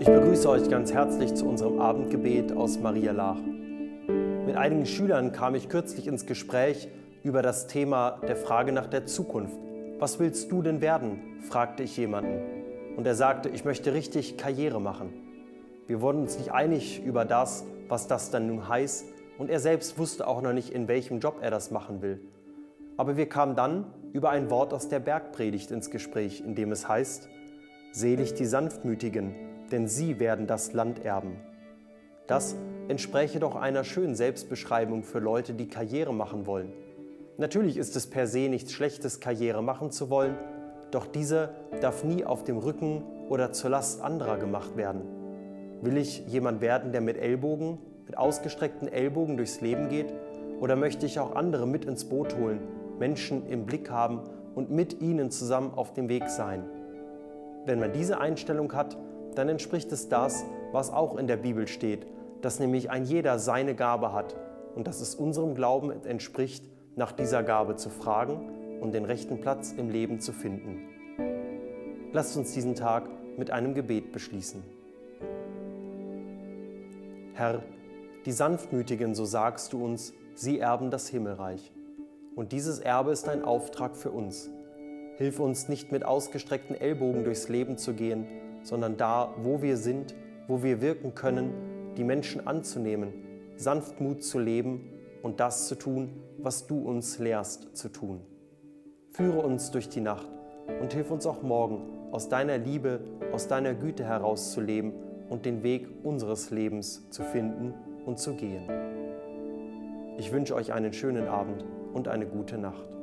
Ich begrüße euch ganz herzlich zu unserem Abendgebet aus Maria Lach. Mit einigen Schülern kam ich kürzlich ins Gespräch über das Thema der Frage nach der Zukunft. Was willst du denn werden? fragte ich jemanden. Und er sagte, ich möchte richtig Karriere machen. Wir wurden uns nicht einig über das, was das dann nun heißt, und er selbst wusste auch noch nicht, in welchem Job er das machen will. Aber wir kamen dann über ein Wort aus der Bergpredigt ins Gespräch, in dem es heißt, Selig die Sanftmütigen, denn sie werden das Land erben. Das entspräche doch einer schönen Selbstbeschreibung für Leute, die Karriere machen wollen. Natürlich ist es per se nichts Schlechtes, Karriere machen zu wollen, doch diese darf nie auf dem Rücken oder zur Last anderer gemacht werden. Will ich jemand werden, der mit Ellbogen, mit ausgestreckten Ellbogen durchs Leben geht? Oder möchte ich auch andere mit ins Boot holen, Menschen im Blick haben und mit ihnen zusammen auf dem Weg sein? Wenn man diese Einstellung hat, dann entspricht es das, was auch in der Bibel steht, dass nämlich ein jeder seine Gabe hat und dass es unserem Glauben entspricht, nach dieser Gabe zu fragen und den rechten Platz im Leben zu finden. Lasst uns diesen Tag mit einem Gebet beschließen. Herr, die Sanftmütigen, so sagst du uns, sie erben das Himmelreich. Und dieses Erbe ist ein Auftrag für uns. Hilf uns nicht mit ausgestreckten Ellbogen durchs Leben zu gehen, sondern da, wo wir sind, wo wir wirken können, die Menschen anzunehmen, Sanftmut zu leben und das zu tun, was du uns lehrst zu tun. Führe uns durch die Nacht und hilf uns auch morgen, aus deiner Liebe, aus deiner Güte heraus zu leben und den Weg unseres Lebens zu finden und zu gehen. Ich wünsche euch einen schönen Abend und eine gute Nacht.